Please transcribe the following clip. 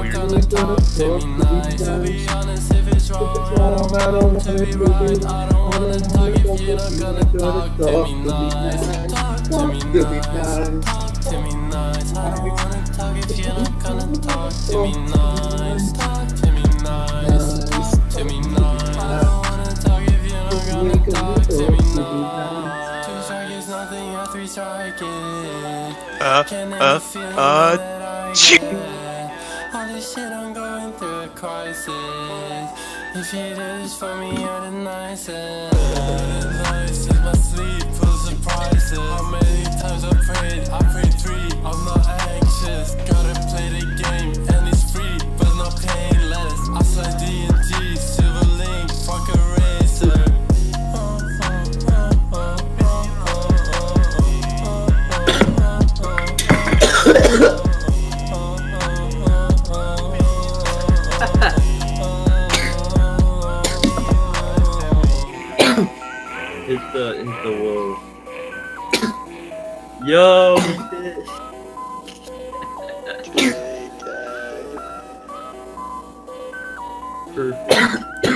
weird. to me nice. To be honest, if it's wrong, I don't want to be right. I don't wanna talk if you're not gonna talk to me nice. Talk to me nice. Talk to me nice. I don't wanna talk if you're not gonna talk to me nice. Talk to me nice. Talk to me nice. I don't wanna talk if you're not gonna talk to me nice. Two strike is nothing, a three it. Uh, Can uh, uh, this shit, I'm going through a crisis. If you do this for me, you're the nicest. You're the nicest. My sleep full of surprises. How many times I prayed? I prayed three. I'm not anxious. Gotta play the game, and it's free, but not painless. I slide D&G, silver link, fuck a racer. Oh, hit the hit the wall. Yo, Perfect.